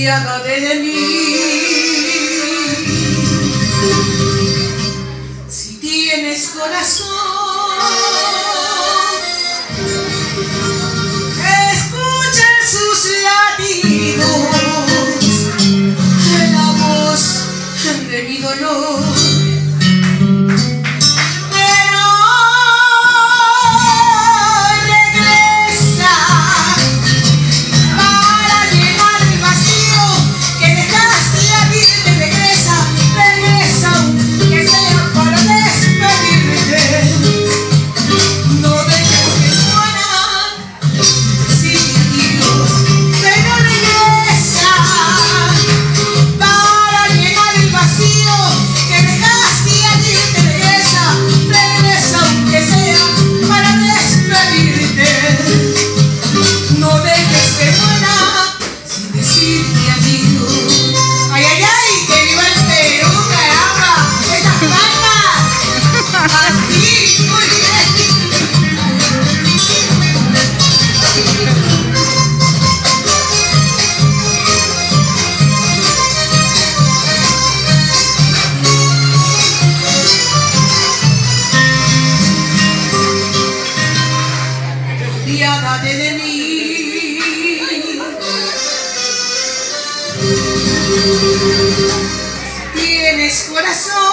olvidándote de mí. De mí. Tienes corazón,